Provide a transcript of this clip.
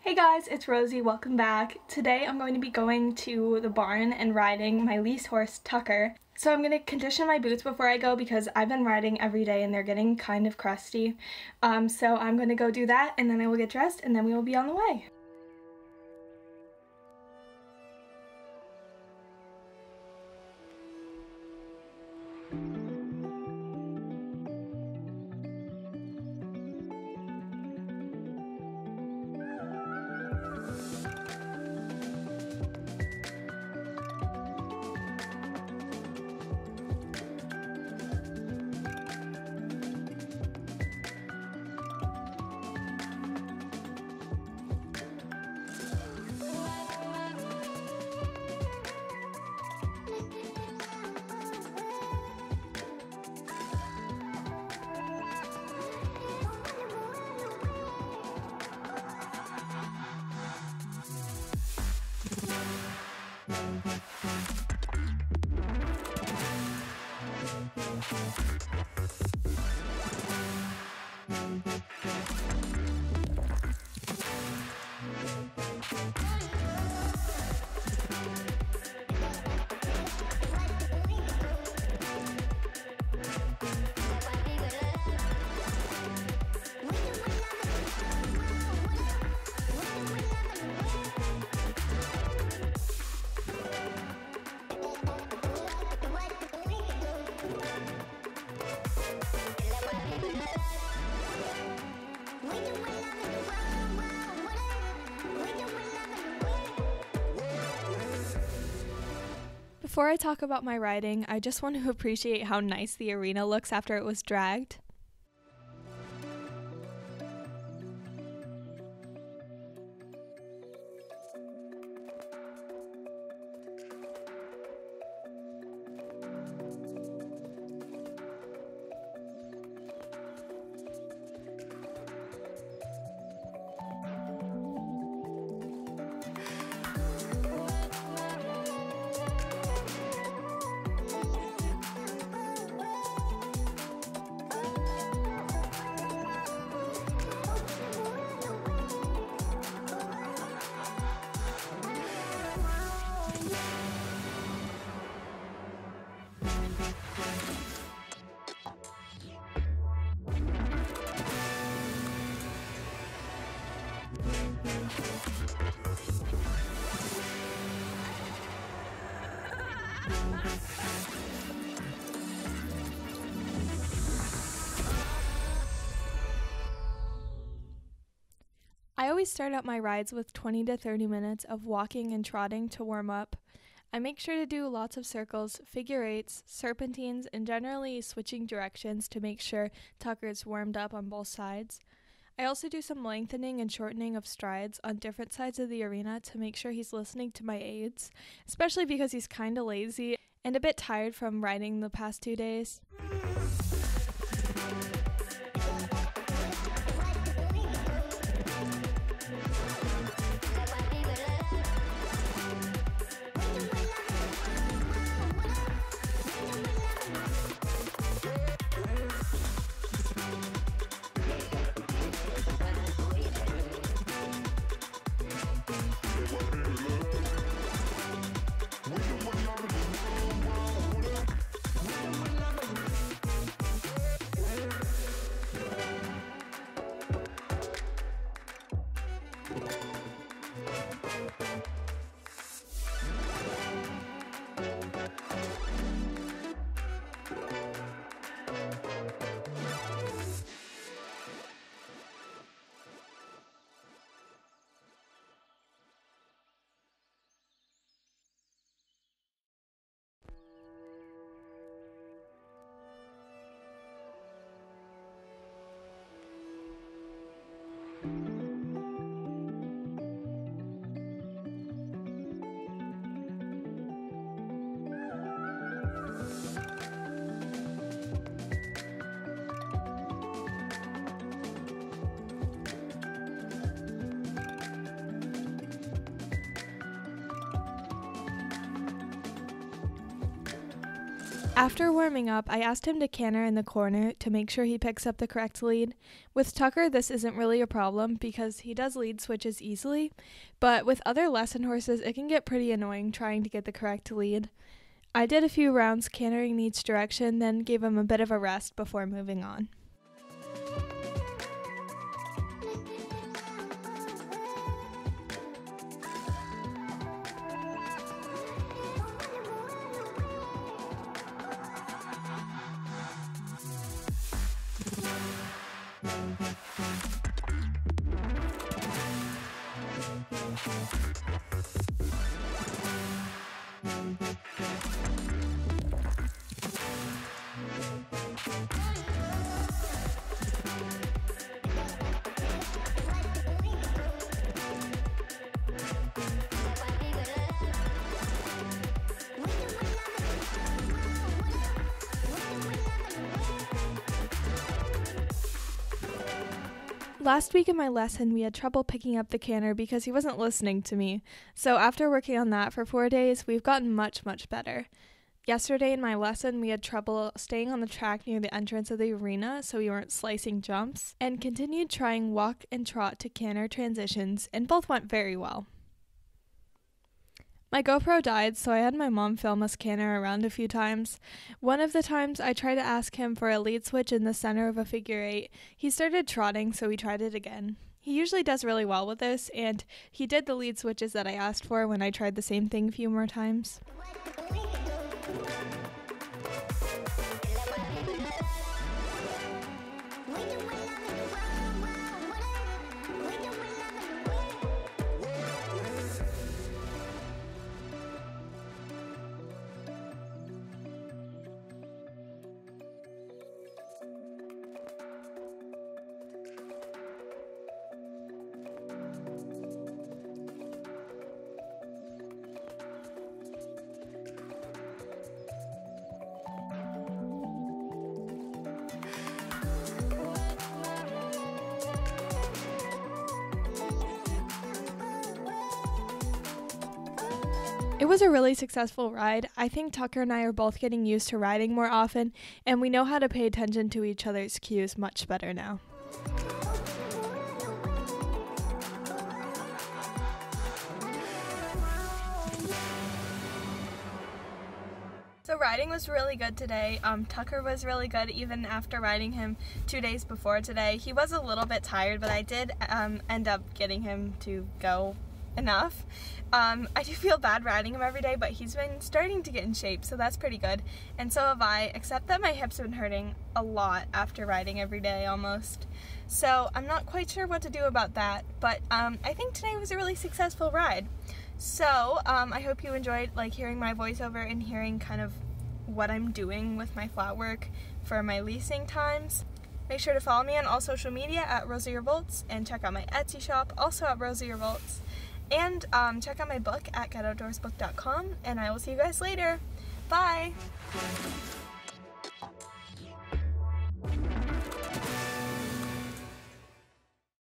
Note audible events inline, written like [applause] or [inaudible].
Hey guys, it's Rosie, welcome back. Today I'm going to be going to the barn and riding my lease horse, Tucker. So I'm going to condition my boots before I go because I've been riding every day and they're getting kind of crusty. Um, so I'm going to go do that and then I will get dressed and then we will be on the way. Before I talk about my riding, I just want to [laughs] appreciate how nice the arena looks after it was dragged. Always start out my rides with 20 to 30 minutes of walking and trotting to warm up. I make sure to do lots of circles, figure eights, serpentines, and generally switching directions to make sure Tucker is warmed up on both sides. I also do some lengthening and shortening of strides on different sides of the arena to make sure he's listening to my aids, especially because he's kinda lazy and a bit tired from riding the past two days. After warming up, I asked him to canter in the corner to make sure he picks up the correct lead. With Tucker, this isn't really a problem because he does lead switches easily, but with other lesson horses, it can get pretty annoying trying to get the correct lead. I did a few rounds cantering in each direction, then gave him a bit of a rest before moving on. Last week in my lesson, we had trouble picking up the canter because he wasn't listening to me. So, after working on that for four days, we've gotten much, much better. Yesterday in my lesson, we had trouble staying on the track near the entrance of the arena so we weren't slicing jumps, and continued trying walk and trot to canter transitions, and both went very well. My GoPro died, so I had my mom film us canter around a few times. One of the times I tried to ask him for a lead switch in the center of a figure eight. He started trotting, so we tried it again. He usually does really well with this, and he did the lead switches that I asked for when I tried the same thing a few more times. [laughs] It was a really successful ride. I think Tucker and I are both getting used to riding more often, and we know how to pay attention to each other's cues much better now. So riding was really good today. Um, Tucker was really good even after riding him two days before today. He was a little bit tired, but I did um, end up getting him to go enough. Um, I do feel bad riding him every day, but he's been starting to get in shape, so that's pretty good. And so have I, except that my hips have been hurting a lot after riding every day almost. So I'm not quite sure what to do about that, but um, I think today was a really successful ride. So um, I hope you enjoyed like hearing my voiceover and hearing kind of what I'm doing with my flat work for my leasing times. Make sure to follow me on all social media at Rosie Revolts and check out my Etsy shop, also at Rosie Revolts. And um, check out my book at getoutdoorsbook.com, and I will see you guys later. Bye!